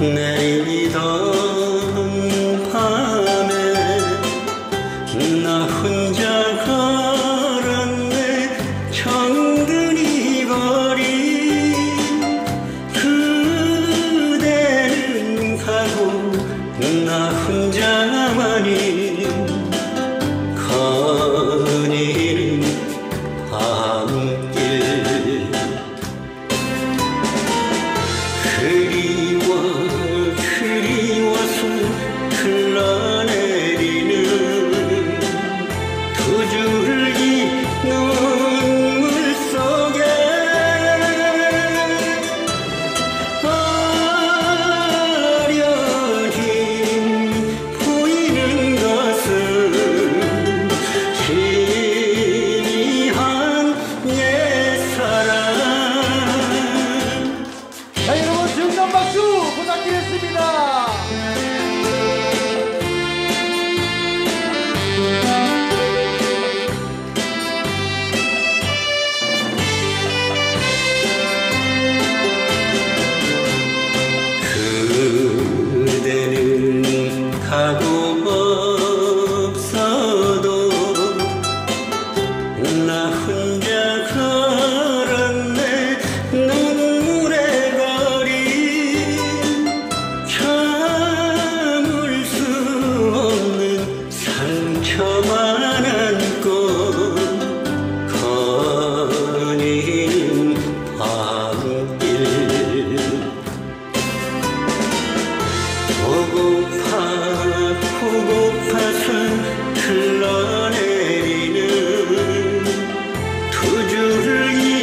내리던 밤에 나 혼자 걸었네. 정든이 거리 그대는 가고 나 혼자만이 거니는 밤길. 하고 없어도 나 혼자 toujours